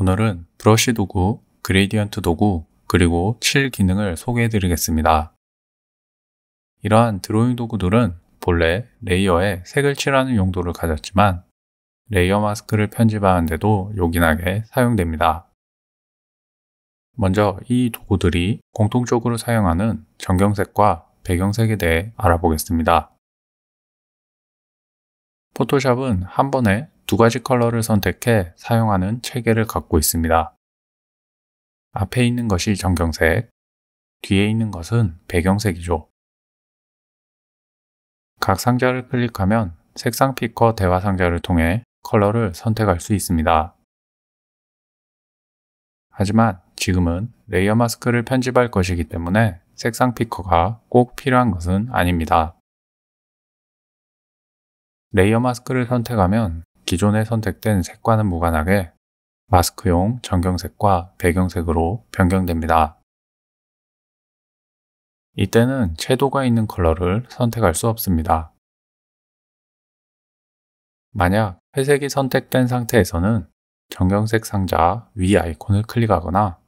오늘은 브러쉬 도구, gradient 도구, 그리고 칠 기능을 소개해 드리겠습니다. 이러한 드로잉 도구들은 본래 layer에 색을 칠하는 용도를 가졌지만 layer mask를 편집하는데도 요긴하게 사용됩니다. 먼저 이 도구들이 공통적으로 사용하는 전경색과 배경색에 대해 알아보겠습니다. 포토샵은 한 번에 두 가지 컬러를 선택해 사용하는 체계를 갖고 있습니다. 앞에 있는 것이 전경색, 뒤에 있는 것은 배경색이죠. 각 상자를 클릭하면 색상 picker 대화 상자를 통해 컬러를 선택할 수 있습니다. 하지만 지금은 layer mask를 편집할 것이기 때문에 색상 피커가 꼭 필요한 것은 아닙니다. layer mask를 선택하면 기존에 선택된 색과는 무관하게 mask용 전경색과 배경색으로 변경됩니다. 이때는 채도가 있는 컬러를 선택할 수 없습니다. 만약 회색이 선택된 상태에서는 전경색 상자 위 아이콘을 클릭하거나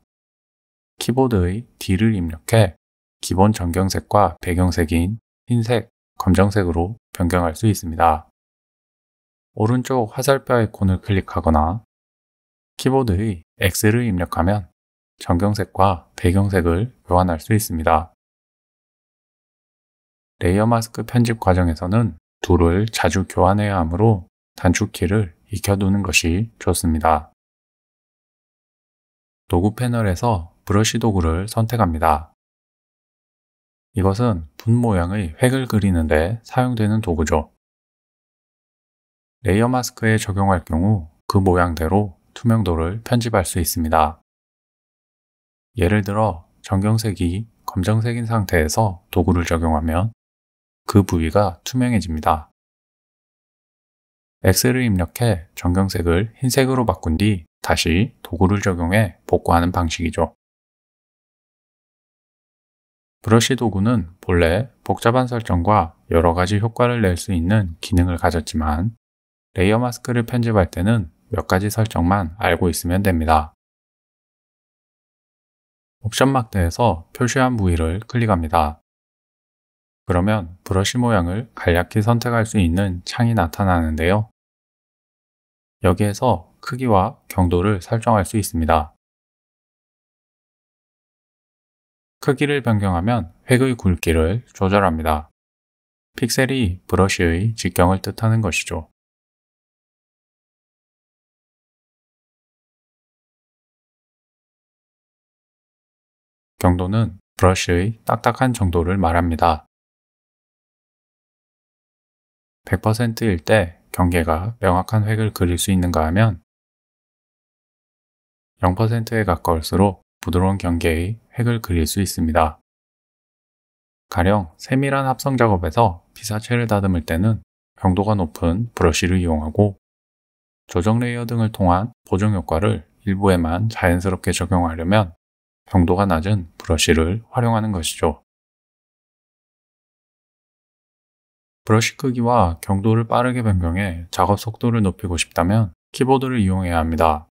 키보드의 D를 입력해 기본 전경색과 배경색인 흰색, 검정색으로 변경할 수 있습니다. 오른쪽 화살표 아이콘을 클릭하거나 키보드의 X를 입력하면 전경색과 배경색을 교환할 수 있습니다. layer mask 편집 과정에서는 둘을 자주 교환해야 하므로 단축키를 익혀두는 것이 좋습니다. 도구 패널에서 브러쉬 도구를 선택합니다. 이것은 붓 모양의 획을 그리는데 사용되는 도구죠. layer mask에 적용할 경우 그 모양대로 투명도를 편집할 수 있습니다. 예를 들어 전경색이 검정색인 상태에서 도구를 적용하면 그 부위가 투명해집니다. X를 입력해 전경색을 흰색으로 바꾼 뒤 다시 도구를 적용해 복구하는 방식이죠. 브러쉬 도구는 본래 복잡한 설정과 여러 가지 효과를 낼 수 있는 기능을 가졌지만 레이어 마스크를 편집할 때는 몇 가지 설정만 알고 있으면 됩니다. 옵션 막대에서 표시한 부위를 클릭합니다. 그러면 브러쉬 모양을 간략히 선택할 수 있는 창이 나타나는데요. 여기에서 크기와 경도를 설정할 수 있습니다. 크기를 변경하면 획의 굵기를 조절합니다. 픽셀이 브러쉬의 직경을 뜻하는 것이죠. 경도는 브러쉬의 딱딱한 정도를 말합니다. 100%일 때 경계가 명확한 획을 그릴 수 있는가 하면 0%에 가까울수록 부드러운 경계의 획을 그릴 수 있습니다. 가령 세밀한 합성 작업에서 피사체를 다듬을 때는 경도가 높은 브러쉬를 이용하고 조정 레이어 등을 통한 보정 효과를 일부에만 자연스럽게 적용하려면 경도가 낮은 브러쉬를 활용하는 것이죠. 브러쉬 크기와 경도를 빠르게 변경해 작업 속도를 높이고 싶다면 키보드를 이용해야 합니다.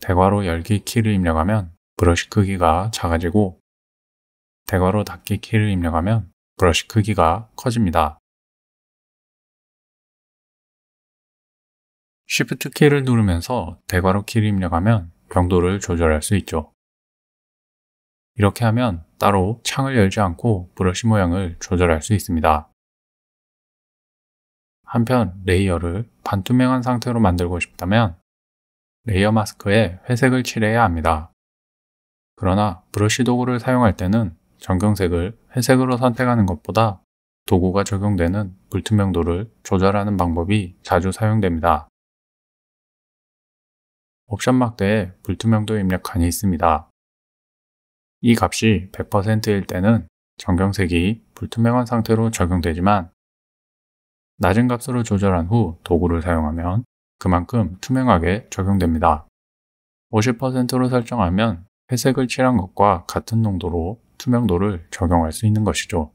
대괄호 열기 키를 입력하면 브러쉬 크기가 작아지고 대괄호 닫기 키를 입력하면 브러쉬 크기가 커집니다. Shift 키를 누르면서 대괄호 키를 입력하면 경도를 조절할 수 있죠. 이렇게 하면 따로 창을 열지 않고 브러쉬 모양을 조절할 수 있습니다. 한편 레이어를 반투명한 상태로 만들고 싶다면 레이어 마스크에 회색을 칠해야 합니다. 그러나 브러쉬 도구를 사용할 때는 전경색을 회색으로 선택하는 것보다 도구가 적용되는 불투명도를 조절하는 방법이 자주 사용됩니다. 옵션 막대에 불투명도 입력칸이 있습니다. 이 값이 100%일 때는 전경색이 불투명한 상태로 적용되지만 낮은 값으로 조절한 후 도구를 사용하면 그만큼 투명하게 적용됩니다. 50%로 설정하면 회색을 칠한 것과 같은 농도로 투명도를 적용할 수 있는 것이죠.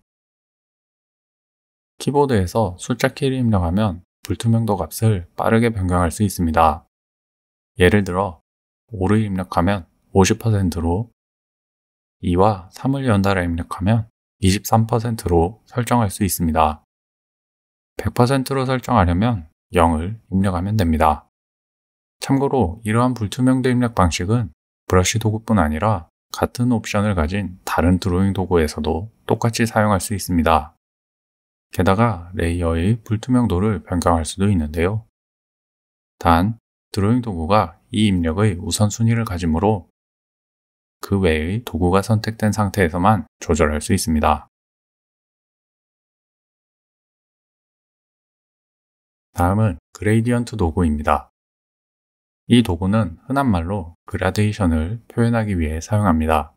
키보드에서 숫자 키를 입력하면 불투명도 값을 빠르게 변경할 수 있습니다. 예를 들어 5를 입력하면 50%로 2와 3을 연달아 입력하면 23%로 설정할 수 있습니다. 100%로 설정하려면 0을 입력하면 됩니다. 참고로 이러한 불투명도 입력 방식은 브러쉬 도구뿐 아니라 같은 옵션을 가진 다른 드로잉 도구에서도 똑같이 사용할 수 있습니다. 게다가 레이어의 불투명도를 변경할 수도 있는데요. 단, 드로잉 도구가 이 입력의 우선순위를 가지므로 그 외의 도구가 선택된 상태에서만 조절할 수 있습니다. 다음은 gradient 도구입니다. 이 도구는 흔한 말로 그라데이션을 표현하기 위해 사용합니다.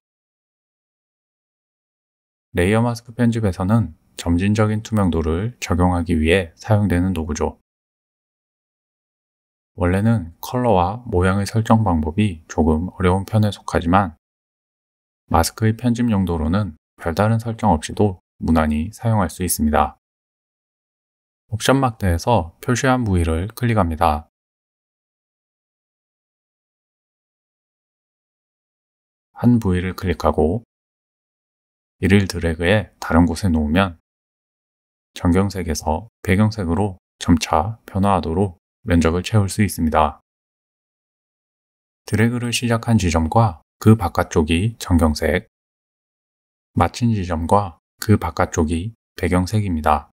레이어 마스크 편집에서는 점진적인 투명도를 적용하기 위해 사용되는 도구죠. 원래는 컬러와 모양의 설정 방법이 조금 어려운 편에 속하지만 마스크의 편집 용도로는 별다른 설정 없이도 무난히 사용할 수 있습니다. 옵션 막대에서 표시한 부위를 클릭합니다. 한 부위를 클릭하고 이를 드래그해 다른 곳에 놓으면 전경색에서 배경색으로 점차 변화하도록 면적을 채울 수 있습니다. 드래그를 시작한 지점과 그 바깥쪽이 전경색, 마친 지점과 그 바깥쪽이 배경색입니다.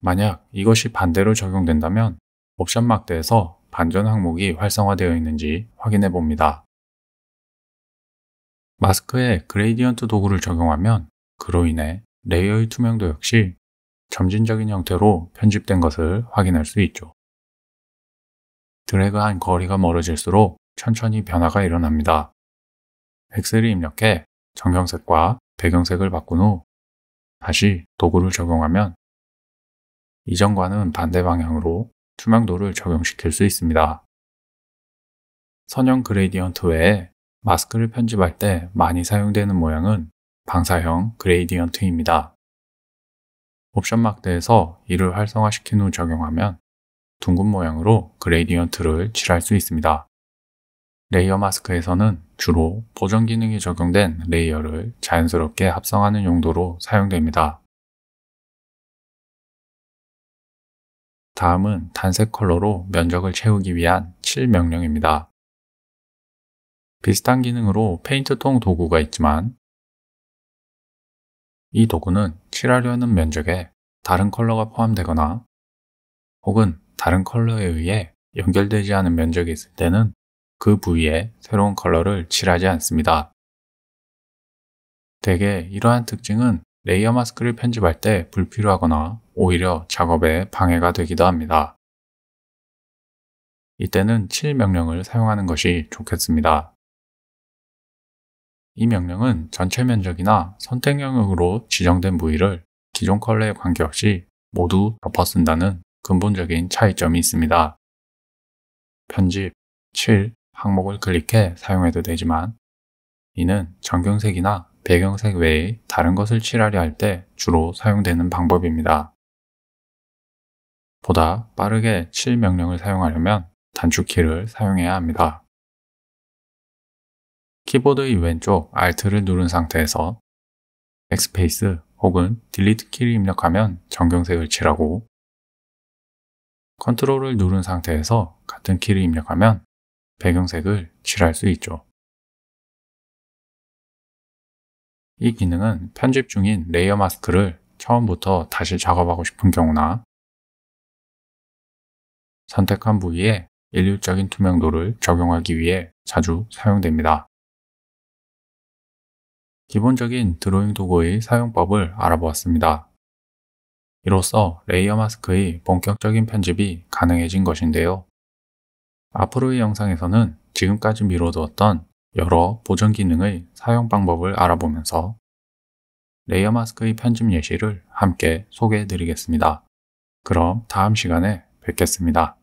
만약 이것이 반대로 적용된다면 옵션 막대에서 반전 항목이 활성화되어 있는지 확인해 봅니다. 마스크에 gradient 도구를 적용하면 그로 인해 레이어의 투명도 역시 점진적인 형태로 편집된 것을 확인할 수 있죠. 드래그한 거리가 멀어질수록 천천히 변화가 일어납니다. X를 입력해 전경색과 배경색을 바꾼 후 다시 도구를 적용하면 이전과는 반대 방향으로 투명도를 적용시킬 수 있습니다. 선형 gradient 외에 마스크를 편집할 때 많이 사용되는 모양은 방사형 gradient입니다. 옵션 막대에서 이를 활성화시킨 후 적용하면 둥근 모양으로 gradient를 칠할 수 있습니다. 레이어 마스크에서는 주로 보정 기능이 적용된 레이어를 자연스럽게 합성하는 용도로 사용됩니다. 다음은 단색 컬러로 면적을 채우기 위한 칠 명령입니다. 비슷한 기능으로 페인트통 도구가 있지만 이 도구는 칠하려는 면적에 다른 컬러가 포함되거나 혹은 다른 컬러에 의해 연결되지 않은 면적이 있을 때는 그 부위에 새로운 컬러를 칠하지 않습니다. 대개 이러한 특징은 레이어 마스크를 편집할 때 불필요하거나 오히려 작업에 방해가 되기도 합니다. 이때는 칠 명령을 사용하는 것이 좋겠습니다. 이 명령은 전체 면적이나 선택 영역으로 지정된 부위를 기존 컬러에 관계없이 모두 덮어 쓴다는 근본적인 차이점이 있습니다. 편집, 칠, 항목을 클릭해 사용해도 되지만 이는 전경색이나 배경색 외에 다른 것을 칠하려 할 때 주로 사용되는 방법입니다. 보다 빠르게 칠 명령을 사용하려면 단축키를 사용해야 합니다. 키보드의 왼쪽 Alt를 누른 상태에서 백스페이스 혹은 Delete 키를 입력하면 전경색을 칠하고 Control을 누른 상태에서 같은 키를 입력하면 배경색을 칠할 수 있죠. 이 기능은 편집 중인 레이어 마스크를 처음부터 다시 작업하고 싶은 경우나 선택한 부위에 일률적인 투명도를 적용하기 위해 자주 사용됩니다. 기본적인 드로잉 도구의 사용법을 알아보았습니다. 이로써 레이어 마스크의 본격적인 편집이 가능해진 것인데요. 앞으로의 영상에서는 지금까지 미뤄두었던 여러 보정 기능의 사용 방법을 알아보면서 레이어 마스크의 편집 예시를 함께 소개해 드리겠습니다. 그럼 다음 시간에 뵙겠습니다.